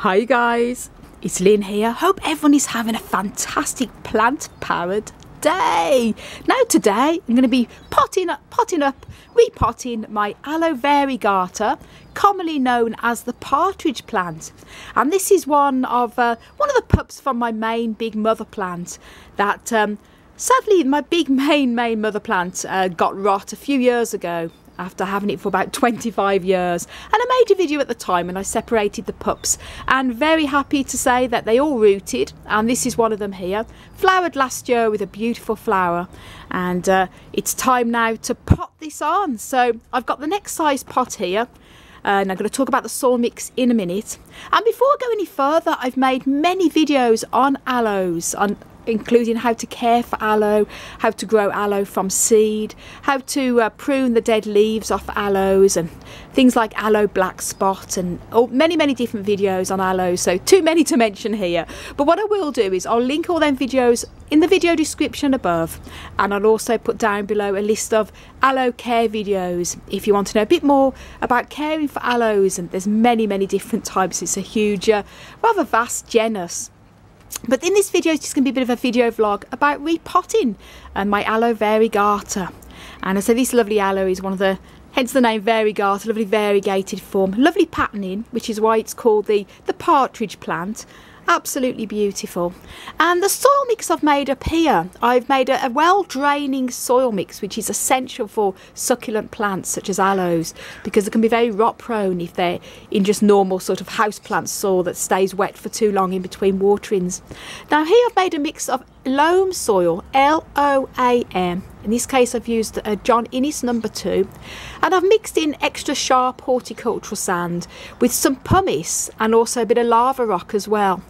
Hi guys, it's Lynn here. Hope everyone is having a fantastic plant powered day. Now today I'm going to be potting up, potting up, repotting my aloe variegata, commonly known as the partridge plant. And this is one of uh, one of the pups from my main big mother plant that um, sadly my big main main mother plant uh, got rot a few years ago after having it for about 25 years. And I made a video at the time and I separated the pups. And very happy to say that they all rooted and this is one of them here flowered last year with a beautiful flower. And uh, it's time now to pot this on. So I've got the next size pot here and I'm going to talk about the soil mix in a minute. And before I go any further, I've made many videos on aloes, on including how to care for aloe, how to grow aloe from seed, how to uh, prune the dead leaves off aloes and things like aloe black spot and oh, many many different videos on aloe so too many to mention here. But what I will do is I'll link all them videos in the video description above and I'll also put down below a list of aloe care videos if you want to know a bit more about caring for aloes and there's many many different types. It's a huge uh, rather vast genus but in this video, it's just going to be a bit of a video vlog about repotting and my aloe variegata. And I say this lovely aloe is one of the, hence the name variegata, lovely variegated form, lovely patterning, which is why it's called the, the partridge plant absolutely beautiful. And the soil mix I've made up here I've made a, a, well draining soil mix which is essential for succulent plants such as aloes because they can be very rot prone if they're in just normal sort of house plant soil that stays wet for too long in between waterings. Now here I've made a mix of loam soil L-O-A-M in this case I've used a John Innes number two. And I've mixed in extra sharp horticultural sand with some pumice and also a bit of lava rock as well.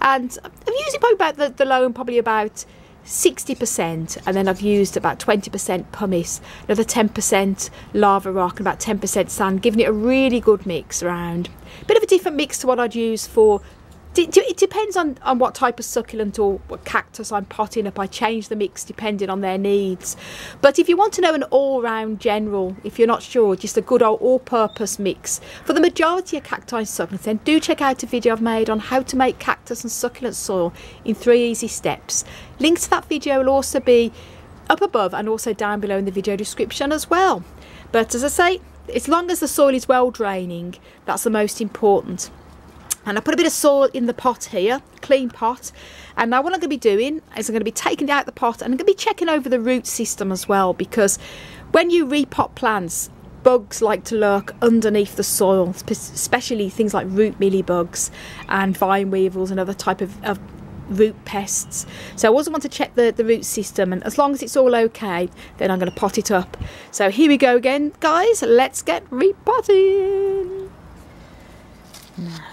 And I've used probably about the, the loam probably about 60% and then I've used about 20% pumice, another 10% lava rock and about 10% sand, giving it a really good mix around. Bit of a different mix to what I'd use for it depends on, on what type of succulent or cactus I'm potting up. I change the mix depending on their needs. But if you want to know an all-round general, if you're not sure, just a good old all-purpose mix, for the majority of cacti and succulents, then do check out a video I've made on how to make cactus and succulent soil in three easy steps. Links to that video will also be up above and also down below in the video description as well. But as I say, as long as the soil is well draining, that's the most important and I put a bit of soil in the pot here clean pot. And now what I'm going to be doing is I'm going to be taking it out the pot and I'm going to be checking over the root system as well because when you repot plants bugs like to lurk underneath the soil especially things like root mealybugs and vine weevils and other type of, of root pests. So I also want to check the, the root system and as long as it's all okay then I'm going to pot it up. So here we go again. Guys let's get repotting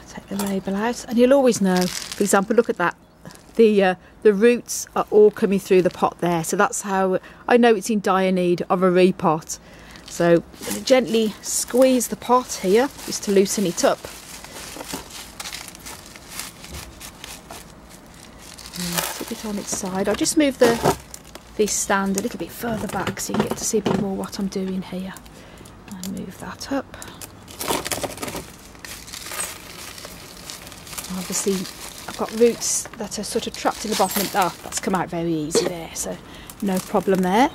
take the label out. And you'll always know for example look at that. The uh, the roots are all coming through the pot there. So that's how I know it's in dire need of a repot. So gently squeeze the pot here just to loosen it up. Put it on its side. I'll just move the this stand a little bit further back so you get to see a bit more what I'm doing here. And move that up obviously I've got roots that are sort of trapped in the bottom. Oh, that's come out very easy there, so no problem there.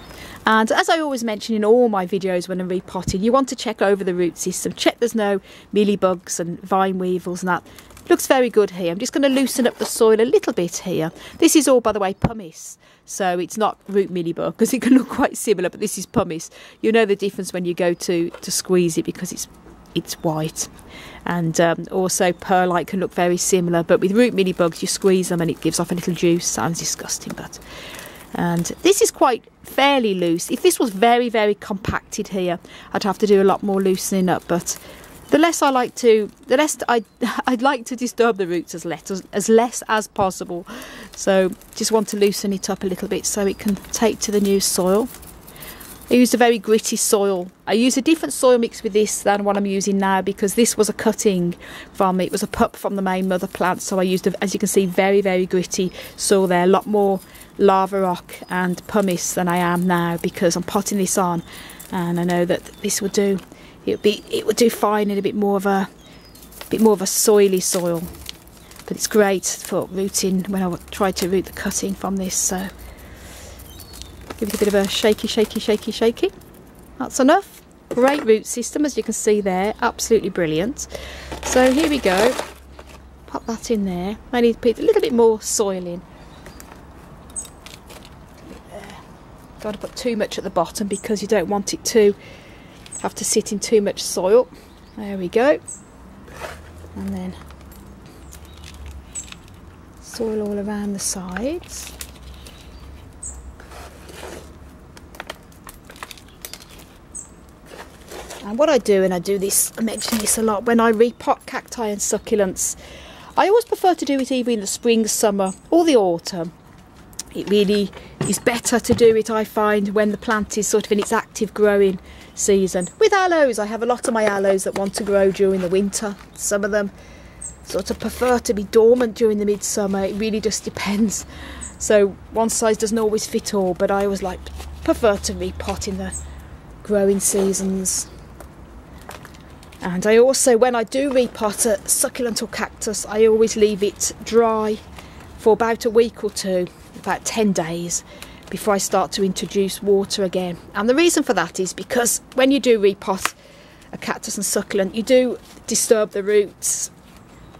And as I always mention in all my videos when I'm repotting, you want to check over the root system. Check there's no mealybugs and vine weevils and that. Looks very good here. I'm just going to loosen up the soil a little bit here. This is all, by the way, pumice. So it's not root mealybug because it can look quite similar, but this is pumice. You know the difference when you go to, to squeeze it because it's it's white. And um, also perlite can look very similar, but with root mealybugs you squeeze them and it gives off a little juice. Sounds disgusting, but and this is quite fairly loose. If this was very very compacted here, I'd have to do a lot more loosening up. But the less I like to, the less I I'd like to disturb the roots as less as, as less as possible. So just want to loosen it up a little bit so it can take to the new soil. I used a very gritty soil. I used a different soil mix with this than what I'm using now because this was a cutting from, it was a pup from the main mother plant. So I used, a, as you can see, very, very gritty soil there. A lot more lava rock and pumice than I am now because I'm potting this on and I know that this would do, it would be, it would do fine in a bit more of a, bit more of a soily soil. but it's great for rooting when I try to root the cutting from this so give it a bit of a shaky shaky shaky shaky. That's enough. Great root system as you can see there. Absolutely brilliant. So here we go. Pop that in there. I need to put a little bit more soil in. Got to put too much at the bottom because you don't want it to have to sit in too much soil. There we go. And then soil all around the sides. And what I do, and I do this, I mention this a lot, when I repot cacti and succulents, I always prefer to do it either in the spring, summer, or the autumn. It really is better to do it, I find, when the plant is sort of in its active growing season. With aloes, I have a lot of my aloes that want to grow during the winter. Some of them sort of prefer to be dormant during the midsummer. It really just depends. So one size doesn't always fit all, but I always like prefer to repot in the growing seasons. And I also, when I do repot a succulent or cactus, I always leave it dry for about a week or two, about 10 days, before I start to introduce water again. And the reason for that is because when you do repot a cactus and succulent, you do disturb the roots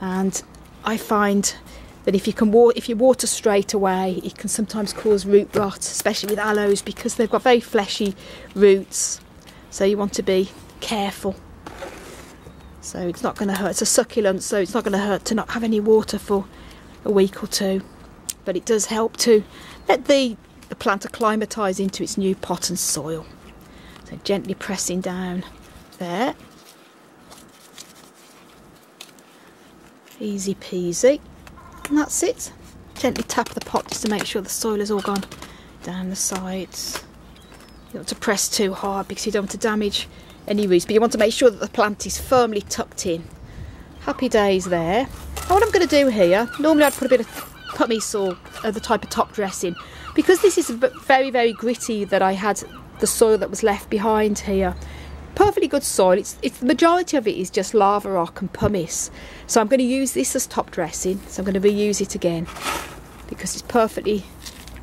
and I find that if you can wa- if you water straight away, it can sometimes cause root rot, especially with aloes because they've got very fleshy roots. So you want to be careful. So it's not going to hurt. It's a succulent, so it's not going to hurt to not have any water for a week or two. But it does help to let the, the plant acclimatise into its new pot and soil. So gently pressing down there. Easy peasy. And that's it. Gently tap the pot just to make sure the soil has all gone down the sides. You don't want to press too hard because you don't want to damage any roots, but you want to make sure that the plant is firmly tucked in. Happy days there. And what I'm going to do here, normally I'd put a bit of pumice or other type of top dressing. Because this is very, very gritty that I had the soil that was left behind here perfectly good soil. It's, it's the majority of it is just lava rock and pumice. So I'm going to use this as top dressing. So I'm going to reuse it again because it's perfectly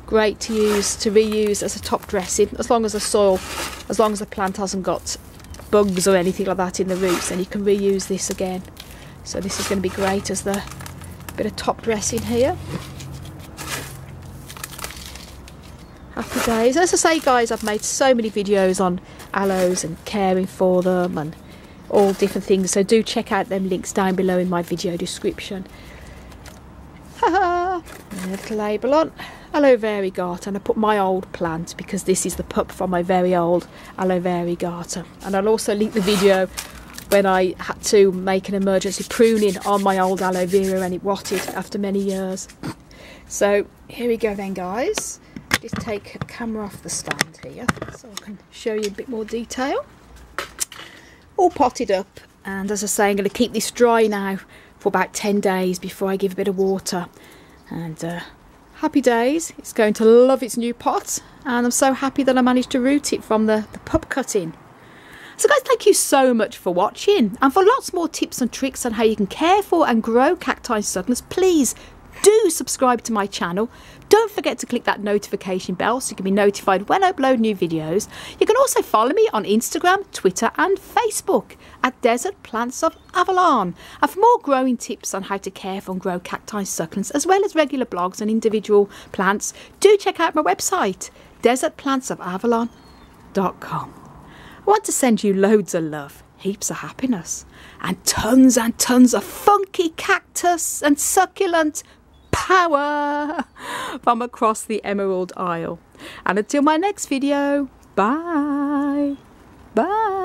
great to use to reuse as a top dressing as long as the soil, as long as the plant hasn't got bugs or anything like that in the roots, then you can reuse this again. So this is going to be great as the bit of top dressing here. Happy days. As I say, guys, I've made so many videos on aloes and caring for them and all different things. So do check out them links down below in my video description. Little label on aloe variegata and I put my old plant because this is the pup from my very old aloe variegata and I'll also link the video when I had to make an emergency pruning on my old aloe vera and it rotted after many years. So here we go then guys just take a camera off the stand here so I can show you a bit more detail. All potted up and as I say I'm going to keep this dry now for about 10 days before I give a bit of water and uh, happy days it's going to love its new pot and I'm so happy that I managed to root it from the, the pup cutting. So guys, thank you so much for watching. And for lots more tips and tricks on how you can care for and grow cacti succulents, please do subscribe to my channel. Don't forget to click that notification bell so you can be notified when I upload new videos. You can also follow me on Instagram, Twitter and Facebook at Desert Plants of Avalon. And for more growing tips on how to care for and grow cacti succulents as well as regular blogs on individual plants, do check out my website desertplantsofavalon.com. I want to send you loads of love heaps of happiness and tons and tons of funky cactus and succulent power from across the Emerald Isle. And until my next video, bye. Bye.